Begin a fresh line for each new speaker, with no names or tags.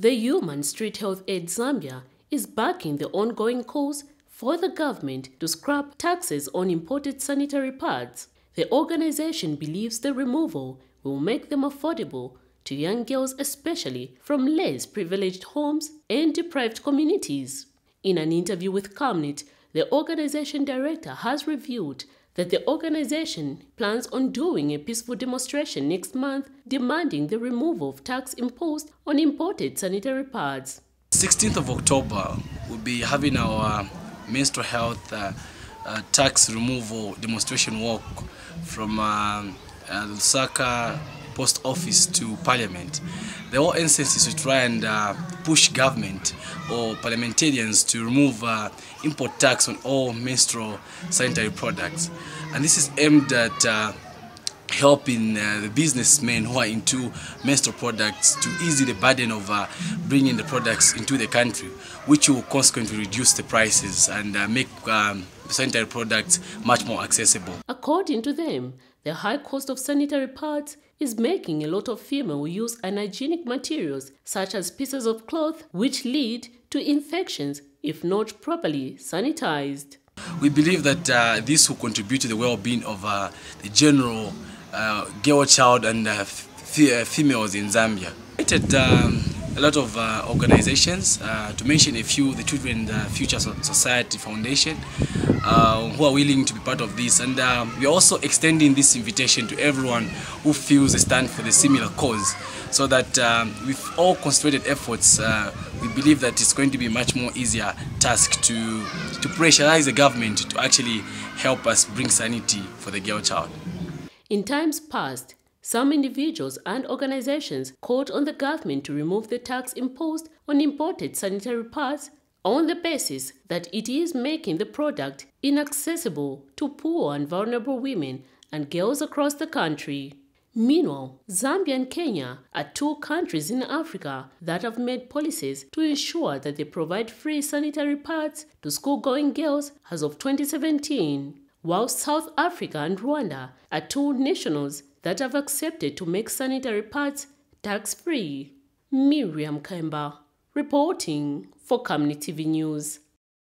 The Human Street Health Aid Zambia is backing the ongoing calls for the government to scrap taxes on imported sanitary pads. The organization believes the removal will make them affordable to young girls, especially from less privileged homes and deprived communities. In an interview with Camnet, the organization director has revealed that the organization plans on doing a peaceful demonstration next month demanding the removal of tax imposed on imported sanitary pads.
16th of October, we'll be having our menstrual health uh, uh, tax removal demonstration walk from uh, Lusaka post office to parliament. The whole essence is to try and uh, push government or parliamentarians to remove uh, import tax on all menstrual sanitary products. And this is aimed at uh, helping uh, the businessmen who are into menstrual products to ease the burden of uh, bringing the products into the country, which will consequently reduce the prices and uh, make um, sanitary products much more accessible.
According to them, the high cost of sanitary pads is making a lot of female use unhygienic materials such as pieces of cloth which lead to infections if not properly sanitized.
We believe that uh, this will contribute to the well-being of uh, the general uh, girl child and uh, females in Zambia. Um, a lot of uh, organizations, uh, to mention a few, the Children uh, Future Society Foundation, uh, who are willing to be part of this. And uh, we are also extending this invitation to everyone who feels a stand for the similar cause, so that um, with all concentrated efforts, uh, we believe that it's going to be a much more easier task to, to pressurize the government to actually help us bring sanity for the girl child.
In times past, some individuals and organizations called on the government to remove the tax imposed on imported sanitary pads on the basis that it is making the product inaccessible to poor and vulnerable women and girls across the country. Meanwhile, Zambia and Kenya are two countries in Africa that have made policies to ensure that they provide free sanitary pads to school-going girls as of 2017, while South Africa and Rwanda are two nationals that have accepted to make sanitary pads tax-free. Miriam Kemba, reporting for Community TV News.